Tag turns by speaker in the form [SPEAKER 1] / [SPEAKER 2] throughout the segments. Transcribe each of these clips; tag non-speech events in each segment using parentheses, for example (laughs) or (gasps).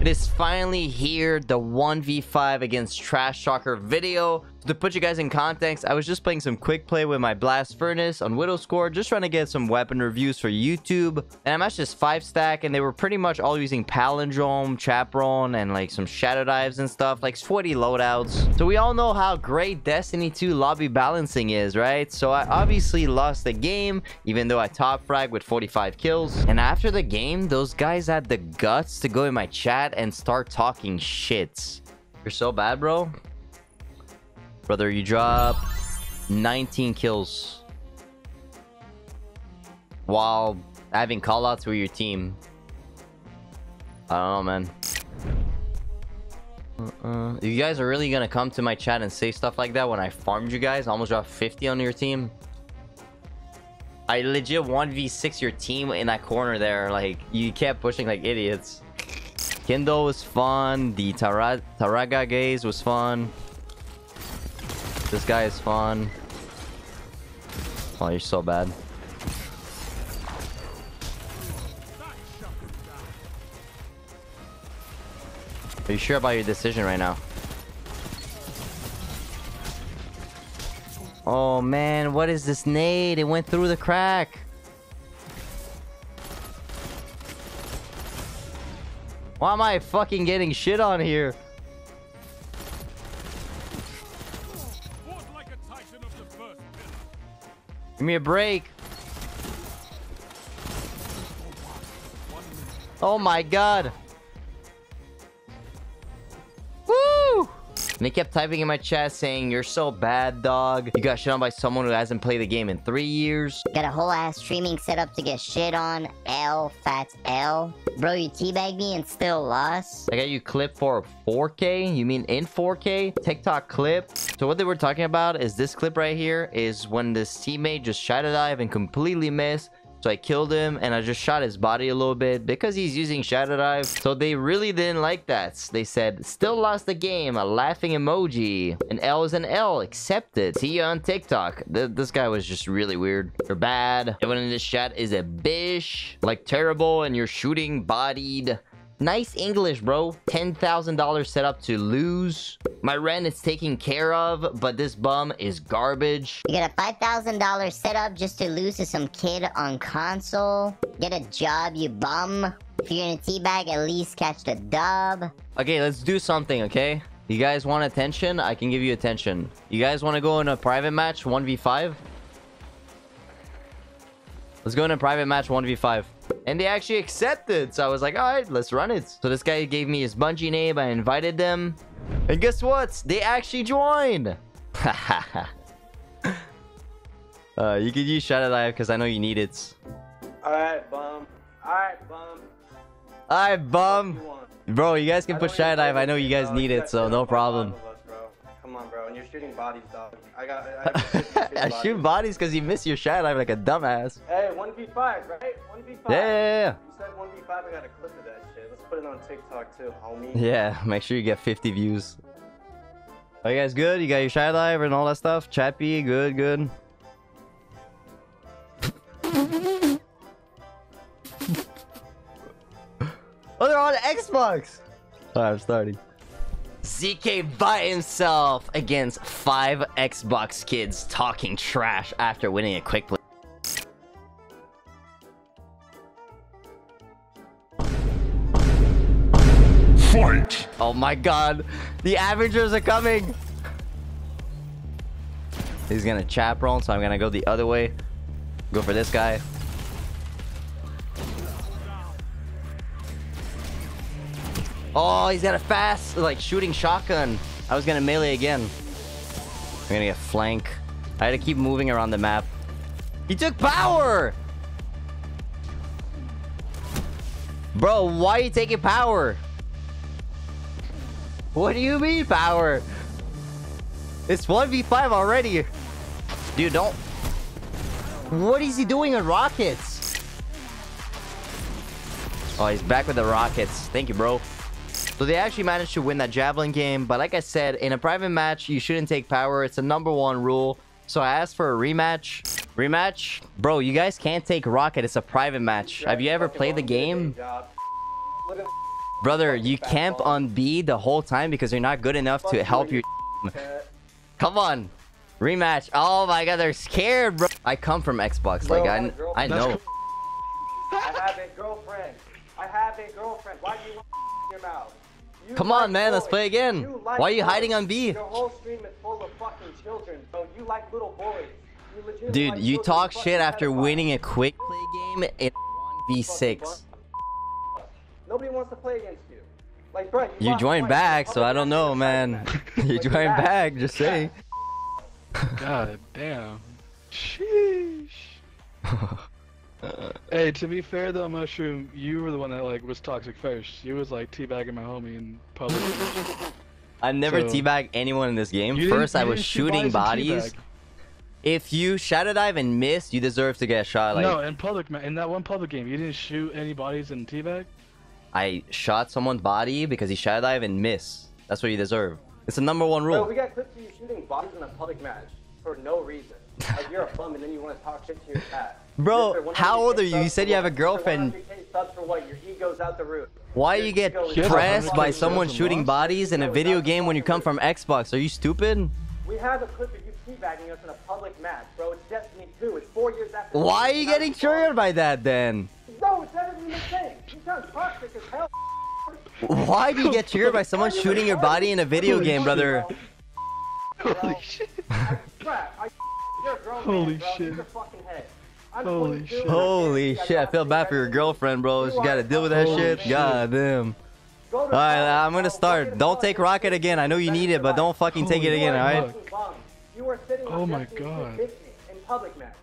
[SPEAKER 1] It is finally here, the 1v5 against Trash Talker video. To put you guys in context, I was just playing some quick play with my Blast Furnace on Widow's Court, just trying to get some weapon reviews for YouTube. And I matched just 5 stack, and they were pretty much all using Palindrome, Chaperone, and like some Shatterdives and stuff, like sweaty loadouts. So we all know how great Destiny 2 lobby balancing is, right? So I obviously lost the game, even though I top frag with 45 kills. And after the game, those guys had the guts to go in my chat and start talking shits. You're so bad, bro. Brother, you drop 19 kills while having callouts with your team. I don't know, man. Uh. You guys are really gonna come to my chat and say stuff like that when I farmed you guys? Almost dropped 50 on your team. I legit 1v6 your team in that corner there. Like, you kept pushing like idiots. Kindle was fun. The Tara Taraga gaze was fun. This guy is fun. Oh, you're so bad. Are you sure about your decision right now? Oh man, what is this nade? It went through the crack. Why am I fucking getting shit on here? Give me a break. Oh my god. And they kept typing in my chat saying, You're so bad, dog. You got shit on by someone who hasn't played the game in three years.
[SPEAKER 2] Got a whole ass streaming setup to get shit on. L, fat L. Bro, you teabagged me and still lost.
[SPEAKER 1] I got you clip for 4K? You mean in 4K? TikTok clip? So what they were talking about is this clip right here is when this teammate just shot a dive and completely missed. So I killed him and I just shot his body a little bit because he's using Shatterdive. So they really didn't like that. They said, still lost the game, a laughing emoji. An L is an L, accepted. See you on TikTok. Th this guy was just really weird. You're bad. Everyone in this chat is a bish. Like terrible and you're shooting bodied. Nice English, bro. $10,000 set up to lose. My rent is taken care of, but this bum is garbage.
[SPEAKER 2] You got a $5,000 setup just to lose to some kid on console. Get a job, you bum. If you're gonna teabag, at least catch the dub.
[SPEAKER 1] Okay, let's do something, okay? You guys want attention? I can give you attention. You guys want to go in a private match 1v5? Let's go in a private match 1v5. And they actually accepted. So I was like, all right, let's run it. So this guy gave me his Bungie name. I invited them. And guess what? They actually joined. (laughs) uh, you could use Shatterdive because I know you need it.
[SPEAKER 3] Alright, bum. Alright, bum.
[SPEAKER 1] Alright, bum.
[SPEAKER 3] You.
[SPEAKER 1] Bro, you guys can put
[SPEAKER 3] Shatterdive.
[SPEAKER 1] I know you guys need it, so no problem.
[SPEAKER 3] Come on, bro. And you're shooting bodies, dog. I got. I, 50 (laughs)
[SPEAKER 1] I shoot bodies because you miss your shot. I'm like a dumbass.
[SPEAKER 3] Hey, 1v5, right? 1v5.
[SPEAKER 1] Yeah, yeah, yeah.
[SPEAKER 3] You said 1v5. I got a clip of that shit. Let's put it on TikTok too, homie.
[SPEAKER 1] Yeah, make sure you get 50 views. Are you guys good? You got your Shadow live and all that stuff? Chappy, good, good. (laughs) oh, they're on Xbox! Alright, I'm starting. ZK by himself against five Xbox kids talking trash after winning a quick play.
[SPEAKER 4] Fight!
[SPEAKER 1] Oh my god. The Avengers are coming. He's gonna chaperone, so I'm gonna go the other way. Go for this guy. Oh, he's got a fast, like, shooting shotgun. I was gonna melee again. I'm gonna get flank. I had to keep moving around the map. He took power! Bro, why are you taking power? What do you mean power? It's 1v5 already. Dude, don't... What is he doing on rockets? Oh, he's back with the rockets. Thank you, bro. So they actually managed to win that javelin game. But like I said, in a private match, you shouldn't take power. It's a number one rule. So I asked for a rematch. Rematch? Bro, you guys can't take rocket. It's a private match. Have you ever played the
[SPEAKER 3] won't get a
[SPEAKER 1] game?
[SPEAKER 3] day job. Look at
[SPEAKER 1] Brother, you camp on B the whole time because you're not good enough to help your.
[SPEAKER 3] your. (laughs)
[SPEAKER 1] Come on, rematch. Oh my god, they're scared, bro. I come from Xbox.
[SPEAKER 3] Bro,
[SPEAKER 1] Like I, I know.
[SPEAKER 3] I have a girlfriend. I have a girlfriend. Why do you want your mouth? You
[SPEAKER 1] Come
[SPEAKER 3] like
[SPEAKER 1] on, man. Let's play again.
[SPEAKER 3] You like
[SPEAKER 1] Why are you
[SPEAKER 3] boys.
[SPEAKER 1] hiding on B?
[SPEAKER 3] Your whole stream is full of fucking children, bro. You like little boys. You
[SPEAKER 1] Dude,
[SPEAKER 3] like
[SPEAKER 1] you talk shit after winning a quick play game in 1v6.
[SPEAKER 3] Nobody wants to play against you. Like, bro, you,
[SPEAKER 1] You joined back, so I don't know, man. (laughs) you
[SPEAKER 3] Like,
[SPEAKER 1] joined back, just saying.
[SPEAKER 5] God damn. (laughs) Sheesh. Hey, to be fair though, Mushroom, you were the one that like was toxic first. You was like teabagging my homie in public. (laughs)
[SPEAKER 1] I never
[SPEAKER 5] So-
[SPEAKER 1] teabagged anyone in this game. First, I was shooting
[SPEAKER 5] bodies and
[SPEAKER 1] bodies.
[SPEAKER 5] teabag.
[SPEAKER 1] If you shatterdive and miss, you deserve to get shot. Like
[SPEAKER 5] no, in public, ma- in that one public game, you didn't shoot any bodies in teabag.
[SPEAKER 1] I shot someone's body because he shatterdive and miss. That's what you deserve. It's the number one
[SPEAKER 3] Bro,
[SPEAKER 1] rule.
[SPEAKER 3] we got clips of you shooting bodies in a public match for no reason. Like you're a bum and then you want to talk shit to your cat.
[SPEAKER 1] Bro, how old are you? You said you have a girlfriend.
[SPEAKER 3] 100K subs for what? Your ego's out the roof.
[SPEAKER 1] Why
[SPEAKER 3] Your
[SPEAKER 1] you get
[SPEAKER 3] ego is
[SPEAKER 5] He has
[SPEAKER 1] pressed by someone shooting bodies in a video game when you come from Xbox? Are you stupid?
[SPEAKER 3] We have a clip of you teabagging us in a public match, bro. It's Destiny 2. It's four years after.
[SPEAKER 1] Why are you getting triggered by that then?
[SPEAKER 3] No, it's better than the same. You sound toxic as hell.
[SPEAKER 1] Why do you get triggered by someone shooting your body in a video game, brother?
[SPEAKER 5] Holy shit.
[SPEAKER 3] Crap. I, you're a grown
[SPEAKER 5] Holy
[SPEAKER 3] man, bro.
[SPEAKER 5] shit.
[SPEAKER 3] Use your fucking head. I'm
[SPEAKER 5] Holy shit.
[SPEAKER 3] I
[SPEAKER 1] Holy shit, I feel bad for your girlfriend, bro. She gotta deal with that
[SPEAKER 3] fucking
[SPEAKER 1] shit.
[SPEAKER 5] shit.
[SPEAKER 1] God damn. Alright, I'm gonna start. Don't take rocket again. I know you need it, but don't fucking take it again, alright?
[SPEAKER 3] fucking bum. You are sitting oh on
[SPEAKER 5] Oh my God.
[SPEAKER 3] 250 in public match.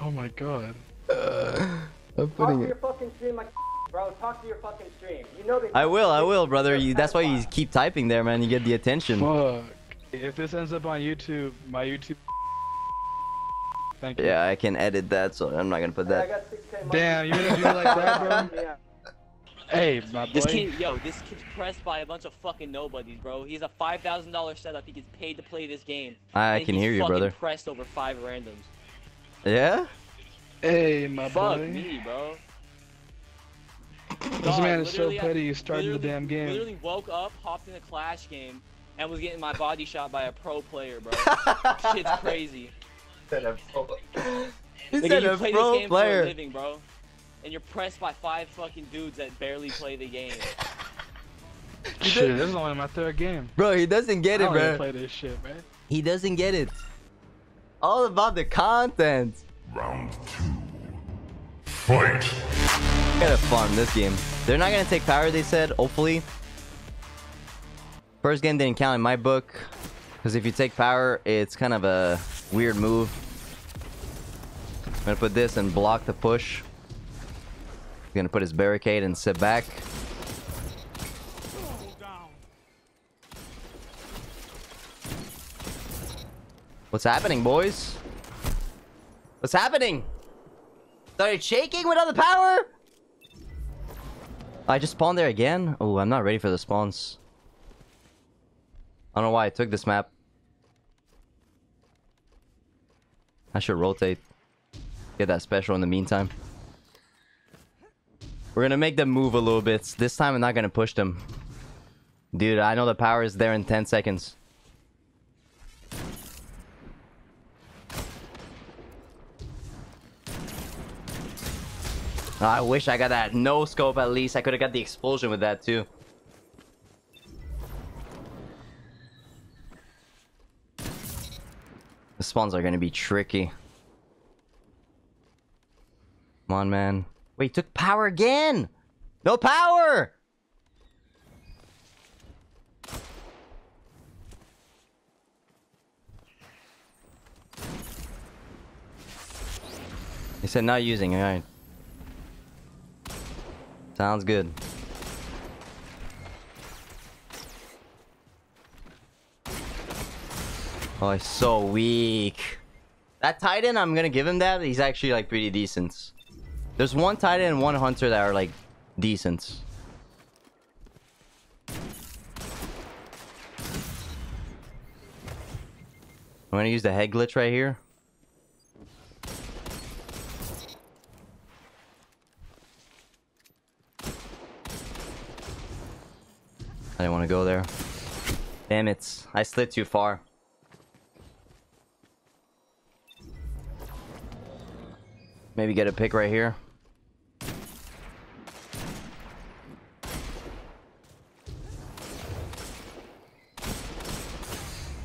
[SPEAKER 5] Oh my god.
[SPEAKER 1] I'm
[SPEAKER 3] Talk to your fucking stream like (laughs) bro. Talk to your fucking stream. You know.
[SPEAKER 1] I will, I will, brother. You, that's why you keep typing there, man. You get the attention.
[SPEAKER 5] Fuck. If this ends up on YouTube, my YouTube. Thank you.
[SPEAKER 1] Yeah, I can edit that, so I'm not gonna put that.
[SPEAKER 3] got 6K money.
[SPEAKER 5] Damn, you're gonna do like that, bro? (laughs)
[SPEAKER 3] Yeah.
[SPEAKER 5] Hey, my boy.
[SPEAKER 6] This kid, yo, this kid's pressed by a bunch of fucking nobodies, bro. He's a five thousand dollar setup. He gets paid to play this game.
[SPEAKER 1] I
[SPEAKER 6] and
[SPEAKER 1] can hear you,
[SPEAKER 6] fucking
[SPEAKER 1] brother.
[SPEAKER 6] Pressed over five randoms.
[SPEAKER 1] Yeah?
[SPEAKER 5] Hey, my
[SPEAKER 6] Fuck
[SPEAKER 5] boy.
[SPEAKER 6] me, bro.
[SPEAKER 5] This
[SPEAKER 6] Dog,
[SPEAKER 5] man is so
[SPEAKER 6] literally,
[SPEAKER 5] petty. He started the damn game.
[SPEAKER 6] Literally woke up, hopped in a clash game, and was getting my body shot by a pro player, bro. (laughs) Shit's crazy.
[SPEAKER 1] He
[SPEAKER 6] Like,
[SPEAKER 1] said
[SPEAKER 6] you
[SPEAKER 1] a
[SPEAKER 6] play
[SPEAKER 1] pro
[SPEAKER 6] this game for a
[SPEAKER 1] player.
[SPEAKER 6] living, bro. And you're pressed by five fucking dudes that barely play the game.
[SPEAKER 5] Shit, this is only my third game.
[SPEAKER 1] Bro, he doesn't get
[SPEAKER 5] I
[SPEAKER 1] it,
[SPEAKER 5] don't
[SPEAKER 1] bro.
[SPEAKER 5] play this shit, man.
[SPEAKER 1] He doesn't get it. All about the content.
[SPEAKER 4] Round two. Fight.
[SPEAKER 1] I gotta farm this game. They're not gonna take power, they said, hopefully. First game didn't count in my book. Because if you take power, it's kind of a weird move. I'm gonna put this and block the push. He's gonna put his barricade and sit back. What's happening, boys? What's happening? Started shaking without the power? I just spawned there again? Oh, I'm not ready for the spawns. I don't know why I took this map. I should rotate. Get that special in the meantime. We're gonna make them move a little bit. This time I'm not gonna push them. Dude, I know the power is there in 10 seconds. I wish I got that no scope at least. I could have got the explosion with that too. Spawns are gonna be tricky. Come on, man. Wait, he took power again! No power! He said not using, alright. Sounds good. Oh, he's so weak. That Titan, I'm gonna give him that. He's actually like pretty decent. There's one Titan and one Hunter that are like decent. I'm gonna use the head glitch right here. I didn't want to go there. Damn it. I slid too far. Maybe get a pick right here.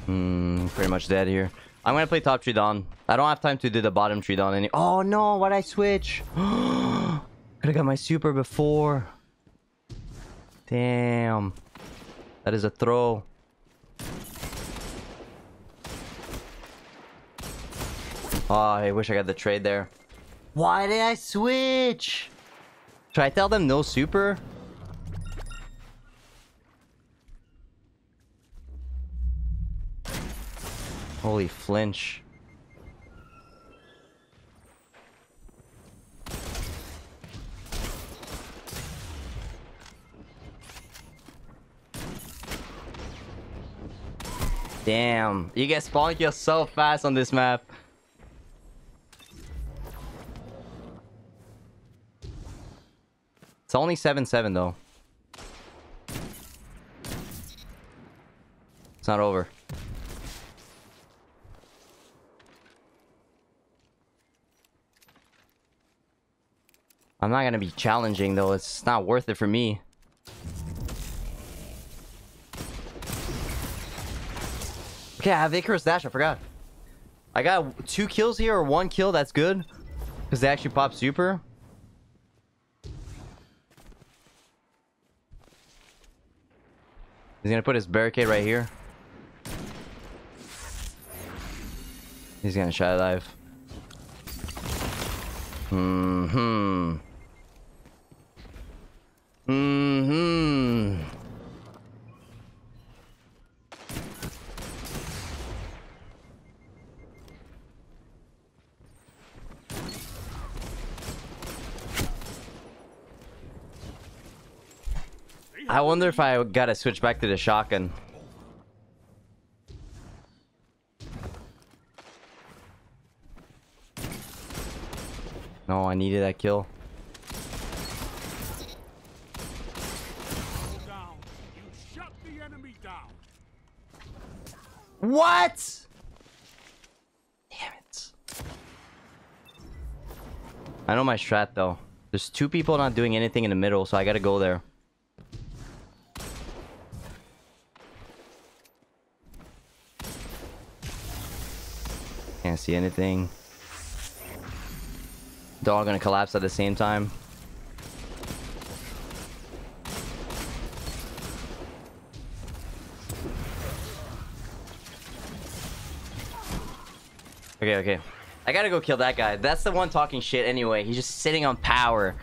[SPEAKER 1] Hmm, pretty much dead here. I'm gonna play top tree down. I don't have time to do the bottom tree down any- Oh no, why'd I switch? (gasps) Could've got my super before. Damn. That is a throw. Oh, I wish I got the trade there. Why did I switch? Should I tell them no super? Holy flinch. Damn, you get spawn kills so fast on this map. It's only 7-7 though. It's not over. I'm not gonna be challenging though, it's not worth it for me. Okay, I have Icarus Dash, I forgot. I got two kills here or one kill, that's good. Because they actually pop super. He's gonna put his barricade right here. He's gonna shy alive. Hmm. Hmm. I wonder if I gotta switch back to the shotgun. No, I needed that kill. What? Damn it. I know my strat though. There's two people not doing anything in the middle, so I gotta go there. See anything. They're all gonna collapse at the same time. Okay, okay. I gotta go kill that guy. That's the one talking shit anyway. He's just sitting on power.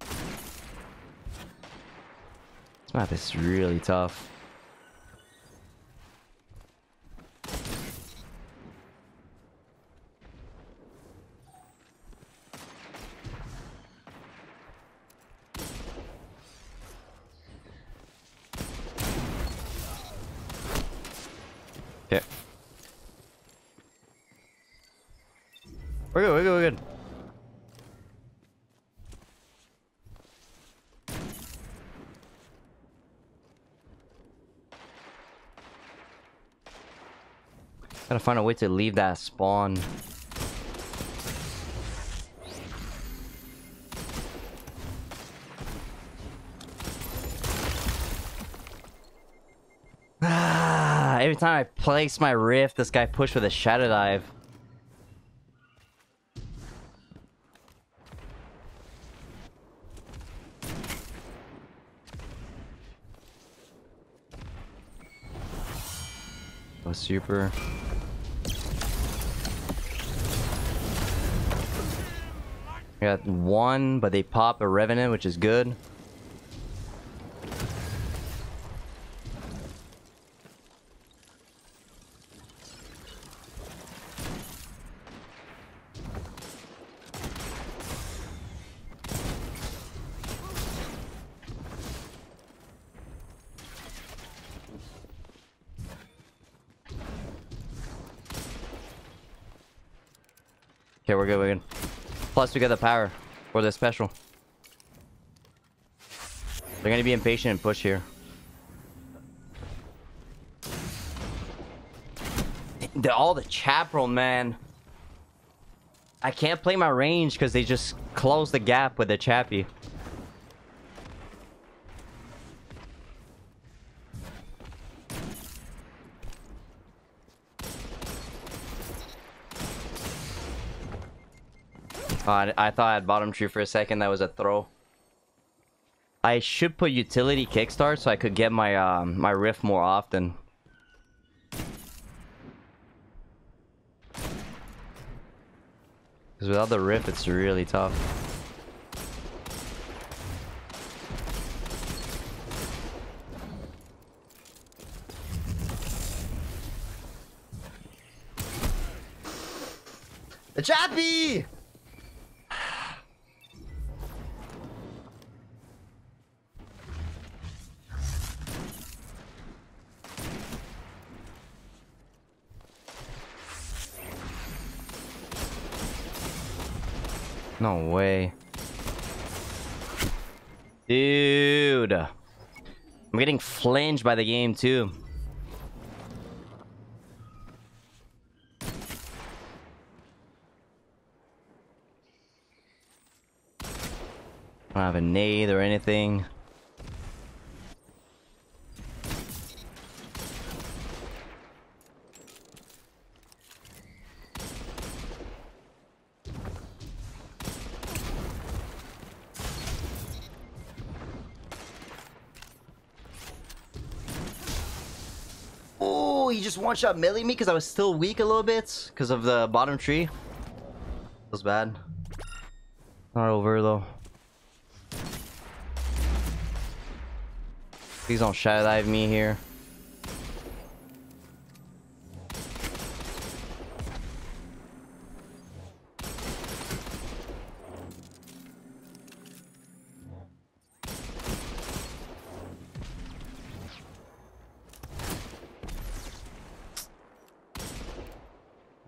[SPEAKER 1] This map is really tough. Gotta find a way to leave that spawn. Ah, every time I place my rift, this guy pushed with a shatterdive. Super. Got one, but they pop a revenant, which is good. to get the power for the special. They're gonna be impatient and push here. The, all the chaperone, man. I can't play my range because they just close the gap with the chappy. Oh, I, I thought I had bottom tree for a second. That was a throw. I should put utility kickstart so I could get my um, my rift more often. Because without the rift, it's really tough. The chappy! No way. Dude. I'm getting flinged by the game too. I don't have a nade or anything. He just one shot milling me because I was still weak a little bit because of the bottom tree. Feels bad. Not over though. Please don't shatterdive me here.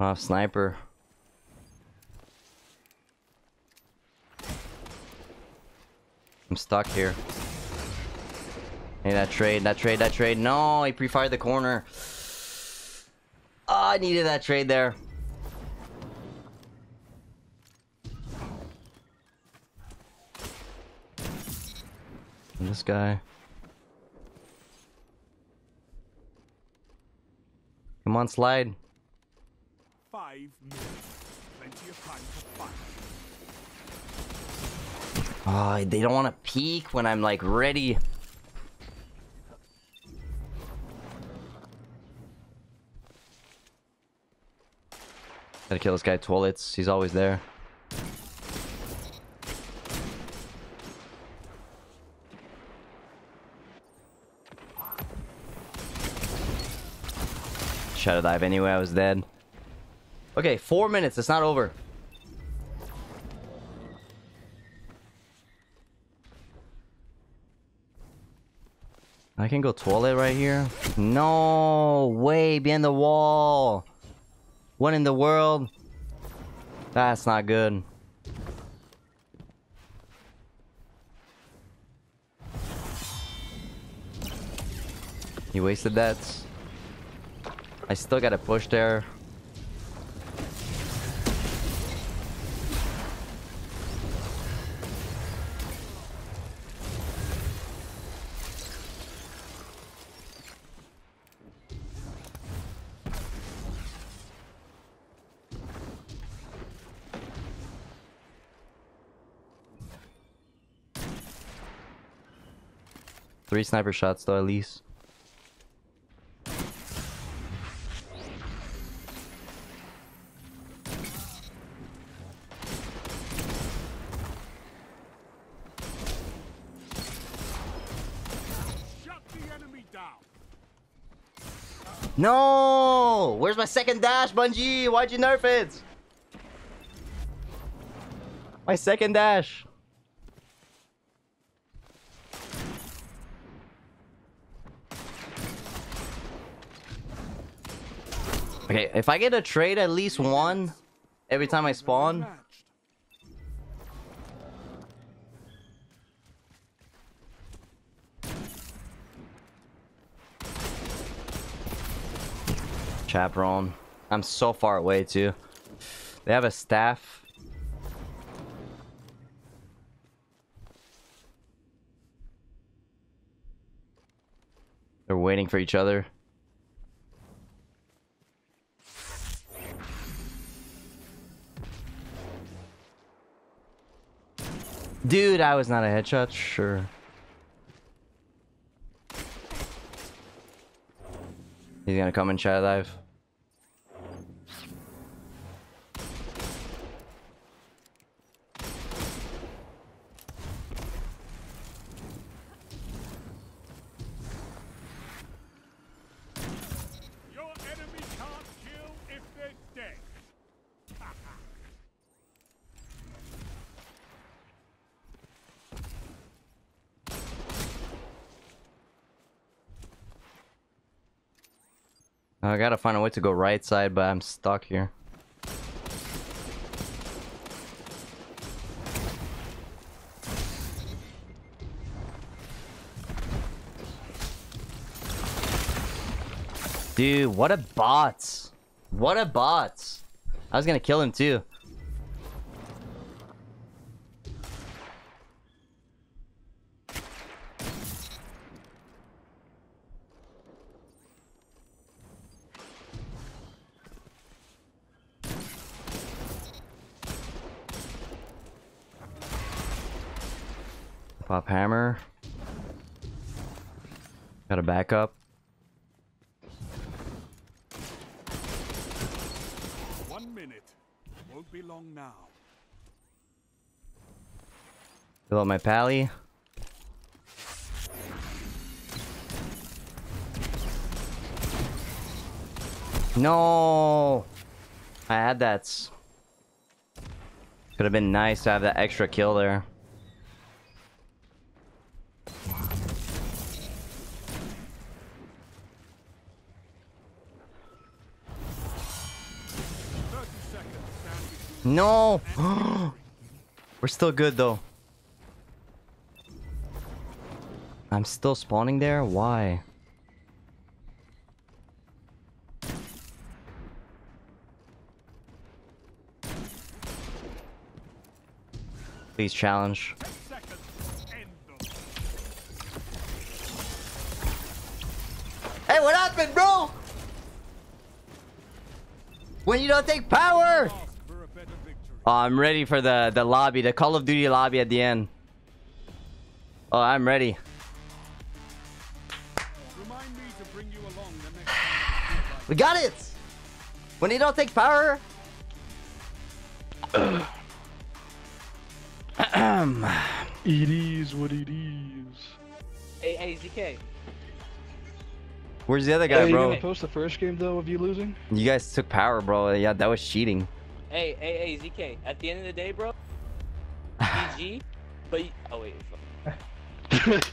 [SPEAKER 1] Oh, sniper. I'm stuck here. Hey, that trade, that trade, that trade. No, he pre-fired the corner. Oh, I needed that trade there. And this guy. Come on, slide.
[SPEAKER 7] Five minutes. Plenty of time to fight.
[SPEAKER 1] Oh, they don't want to peek when I'm like ready. Gotta kill this guy toilets. He's always there. Shatterdive anyway, I was dead. Okay, four minutes. It's not over. I can go toilet right here. No way, behind the wall. What in the world? That's not good. He wasted that. I still gotta push there. Three sniper shots though at least.
[SPEAKER 7] Shut the enemy down.
[SPEAKER 1] No! Where's my second dash, Bungie? Why'd you nerf it? My second dash. Okay, if I get a trade at least one every time I spawn. Chaperone. I'm so far away too. They have a staff. They're waiting for each other. Dude, I was not a headshot, sure. He's gonna come and chat live.
[SPEAKER 7] Your enemy can't kill if they're dead.
[SPEAKER 1] I gotta find a way to go right side, but I'm stuck here. Dude, what a bots. What a bots. I was gonna kill him too. Pop hammer. Got a backup.
[SPEAKER 7] One minute. Won't be long now.
[SPEAKER 1] Fill up my pally. No! I had that. Could have been nice to have that extra kill there. No! (gasps) We're still good though. I'm still spawning there? Why? Please challenge. Hey, what happened, bro? When you don't take power!
[SPEAKER 7] Ask for a better victory.
[SPEAKER 1] Oh, I'm ready for the, the lobby, the Call of Duty lobby at the end. Oh, I'm ready.
[SPEAKER 7] Me to bring you along the next. (sighs)
[SPEAKER 1] We got it! When you don't take power... (clears throat)
[SPEAKER 5] It is what it is.
[SPEAKER 6] Hey, hey, ZK.
[SPEAKER 1] Where's the other
[SPEAKER 5] Hey,
[SPEAKER 1] guy,
[SPEAKER 5] you
[SPEAKER 1] bro?
[SPEAKER 5] gonna post the first game though of you losing?
[SPEAKER 1] You guys took power, bro. Yeah, that was cheating.
[SPEAKER 6] Hey, hey, hey, ZK. At the end of the day, bro. GG. (laughs) But you, oh wait. fuck.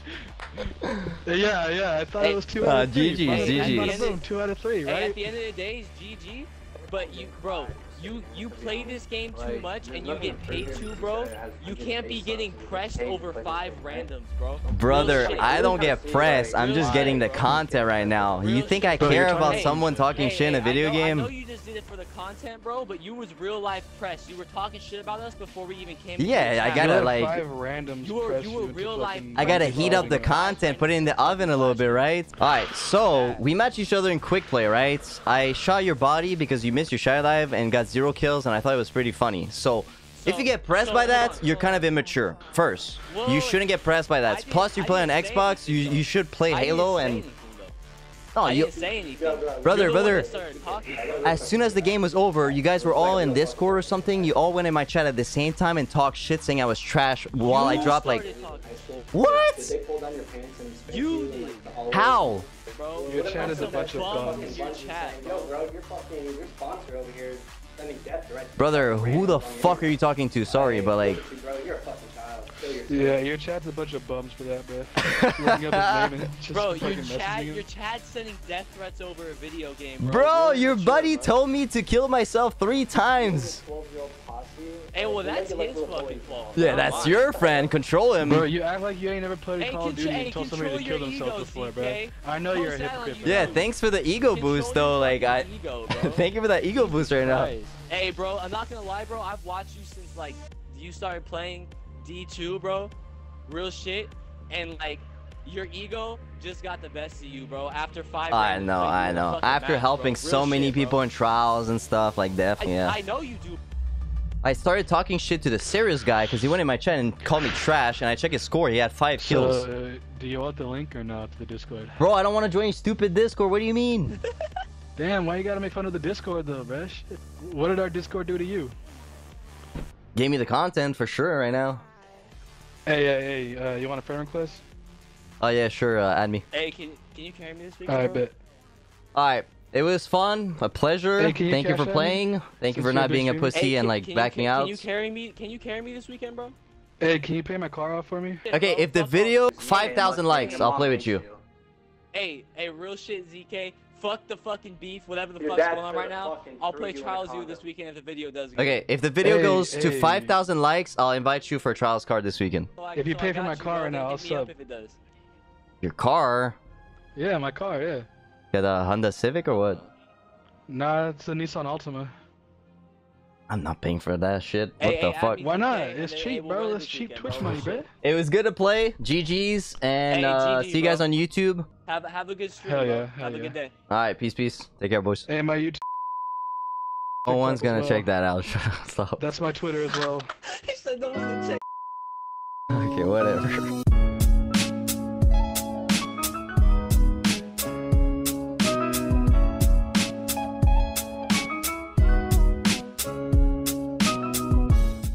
[SPEAKER 6] (laughs)
[SPEAKER 5] yeah, yeah. I thought
[SPEAKER 6] Hey,
[SPEAKER 5] it was two
[SPEAKER 1] uh,
[SPEAKER 5] out of three.
[SPEAKER 1] GG's,
[SPEAKER 5] Bada bing,
[SPEAKER 6] GG's.
[SPEAKER 5] bada boom, two out of three,
[SPEAKER 6] Hey, at the end of the day, it's GG. But you, bro, you you play this game too much and you get paid too, bro. You can't be getting pressed over five randoms, bro.
[SPEAKER 1] Brother, I don't get pressed. I'm just getting the content right now. You think I care about someone talking shit in a video game?
[SPEAKER 6] I know you just did it for the content, bro, but you was real life press. You were talking shit about us before we even came.
[SPEAKER 1] Yeah, I gotta, like-
[SPEAKER 5] five randoms
[SPEAKER 6] You were- you were real life-
[SPEAKER 5] fucking
[SPEAKER 1] I gotta heat up the content, put it in the oven a little bit, right? Alright, so we match each other in quick play, right? I shot your body because you missed your shy live and got zero kills, and I thought it was pretty funny. So, if you get pressed
[SPEAKER 6] so
[SPEAKER 1] by that,
[SPEAKER 6] on,
[SPEAKER 1] you're kind
[SPEAKER 6] on.
[SPEAKER 1] of immature. First,
[SPEAKER 6] Whoa,
[SPEAKER 1] you shouldn't get pressed by that.
[SPEAKER 6] didn't-
[SPEAKER 1] Plus, you play on Xbox, you
[SPEAKER 6] anything,
[SPEAKER 1] you should play
[SPEAKER 6] I
[SPEAKER 1] Halo and.
[SPEAKER 6] anything,
[SPEAKER 1] No.
[SPEAKER 6] I
[SPEAKER 1] you.
[SPEAKER 6] say anything.
[SPEAKER 1] Brother,
[SPEAKER 6] You're the one
[SPEAKER 1] brother.
[SPEAKER 6] that started talking.
[SPEAKER 1] As soon as the game was over, you guys were all in Discord or something. You all went in my chat at the same time and talked shit, saying I was trash while I dropped like,
[SPEAKER 6] talking.
[SPEAKER 1] what?
[SPEAKER 8] pull down your pants and spank
[SPEAKER 6] You
[SPEAKER 8] you,
[SPEAKER 6] did.
[SPEAKER 8] like, the hallway?
[SPEAKER 1] How?
[SPEAKER 6] Bro,
[SPEAKER 5] Your chat is a bunch of
[SPEAKER 6] bum
[SPEAKER 5] thugs.
[SPEAKER 6] your chat,
[SPEAKER 8] Yo,
[SPEAKER 6] bro.
[SPEAKER 8] bro, your fucking your sponsor over here
[SPEAKER 1] Brother, who the fuck are you talking to? Sorry, but like,
[SPEAKER 5] Yeah, your chat's a bunch of bums for that, bro. (laughs) Looking up his name and (laughs) just
[SPEAKER 6] Bro, your chat,
[SPEAKER 5] messaging
[SPEAKER 6] your chat's sending death threats over a video game, bro.
[SPEAKER 1] Bro,
[SPEAKER 6] Really
[SPEAKER 1] your buddy
[SPEAKER 6] bro.
[SPEAKER 1] told me to kill myself three times.
[SPEAKER 6] Hey, well, that's
[SPEAKER 8] like
[SPEAKER 6] his fucking fault.
[SPEAKER 1] Yeah, that's
[SPEAKER 6] mine.
[SPEAKER 1] your friend. Control him.
[SPEAKER 5] Bro, you act like you ain't never played
[SPEAKER 6] Hey,
[SPEAKER 5] Call of Duty
[SPEAKER 6] hey,
[SPEAKER 5] and told somebody to kill themselves before, bro. I know you're a
[SPEAKER 6] Post that on
[SPEAKER 5] hypocrite. for
[SPEAKER 6] YouTube.
[SPEAKER 1] Yeah, thanks for the ego
[SPEAKER 6] Control
[SPEAKER 1] boost though. Like I,
[SPEAKER 6] ego, (laughs)
[SPEAKER 1] thank you for that ego boost right now.
[SPEAKER 6] Hey, bro, I'm not gonna lie, bro. I've watched you since like you started playing D2, bro. Real shit. And like your ego just got the best of you, bro. After five.
[SPEAKER 1] I
[SPEAKER 6] rounds,
[SPEAKER 1] know,
[SPEAKER 6] like,
[SPEAKER 1] I know. After
[SPEAKER 6] mad,
[SPEAKER 1] helping so
[SPEAKER 6] Real
[SPEAKER 1] many
[SPEAKER 6] shit, bro.
[SPEAKER 1] people in trials and stuff, like
[SPEAKER 6] I,
[SPEAKER 1] definitely, yeah.
[SPEAKER 6] I know you do.
[SPEAKER 1] I started talking shit to the serious guy because he went in my chat and called me trash, and I checked his score. He had five kills.
[SPEAKER 5] So, uh, do you want the link or not to the Discord?
[SPEAKER 1] Bro, I don't want to join your stupid Discord. What do you mean? (laughs)
[SPEAKER 5] Damn, why you gotta make fun of the Discord though, bro? What did our Discord do to you?
[SPEAKER 1] Gave me the content for sure right now.
[SPEAKER 5] Hey, hey, hey, uh, you want a friend request?
[SPEAKER 1] Oh yeah, sure. Uh, add me.
[SPEAKER 6] Hey, can can you carry me this week?
[SPEAKER 5] I bet.
[SPEAKER 1] All right. It was fun, a pleasure.
[SPEAKER 5] Hey, you
[SPEAKER 1] Thank you for
[SPEAKER 5] at me?
[SPEAKER 1] playing. Thank you
[SPEAKER 5] Since
[SPEAKER 1] for
[SPEAKER 5] you're
[SPEAKER 1] not
[SPEAKER 5] a
[SPEAKER 1] being a pussy
[SPEAKER 6] Hey,
[SPEAKER 1] and like
[SPEAKER 6] can
[SPEAKER 1] backing
[SPEAKER 6] ca-
[SPEAKER 1] out.
[SPEAKER 6] Can you carry me? Can you carry me this weekend, bro?
[SPEAKER 5] Hey, can you pay my car off for me?
[SPEAKER 1] Okay, if the video 5,000 likes, I'll play with you.
[SPEAKER 6] Hey, hey, real shit, ZK. Fuck the fucking beef, whatever the
[SPEAKER 8] Your
[SPEAKER 6] fuck's going on right now. I'll
[SPEAKER 8] threw
[SPEAKER 6] play
[SPEAKER 8] you
[SPEAKER 6] Trials U this weekend if the video does good.
[SPEAKER 1] Okay, if the video
[SPEAKER 5] Hey,
[SPEAKER 1] goes to 5,000 likes, I'll invite you for a trials card this weekend.
[SPEAKER 6] So I-
[SPEAKER 5] If you
[SPEAKER 6] so
[SPEAKER 5] pay for my
[SPEAKER 6] you,
[SPEAKER 5] car right now, I'll
[SPEAKER 6] me
[SPEAKER 5] sub.
[SPEAKER 6] If it does.
[SPEAKER 1] Your car?
[SPEAKER 5] Yeah, my car, yeah.
[SPEAKER 1] Got a Honda Civic or what?
[SPEAKER 5] Nah, it's a Nissan Altima.
[SPEAKER 1] I'm not paying for that shit. What
[SPEAKER 6] Hey,
[SPEAKER 1] the
[SPEAKER 6] hey,
[SPEAKER 1] fuck?
[SPEAKER 5] Why not? It's
[SPEAKER 6] then,
[SPEAKER 5] cheap,
[SPEAKER 6] hey,
[SPEAKER 5] bro.
[SPEAKER 6] It's
[SPEAKER 5] cheap
[SPEAKER 6] weekend,
[SPEAKER 5] Twitch
[SPEAKER 6] bro.
[SPEAKER 5] money, bro.
[SPEAKER 1] It was good to play. GG's and
[SPEAKER 6] Hey,
[SPEAKER 1] uh,
[SPEAKER 6] GG,
[SPEAKER 1] see you guys
[SPEAKER 6] bro.
[SPEAKER 1] on YouTube.
[SPEAKER 6] Have a- have a good stream,
[SPEAKER 5] Hell yeah, hell
[SPEAKER 6] Have a good day.
[SPEAKER 1] All right, peace, peace. Take care, boys.
[SPEAKER 5] And my YouTube.
[SPEAKER 1] No one's gonna
[SPEAKER 5] well.
[SPEAKER 1] check that out. (laughs) Stop.
[SPEAKER 5] That's my Twitter as well. (laughs)
[SPEAKER 6] he said no one to check.
[SPEAKER 1] Okay, whatever.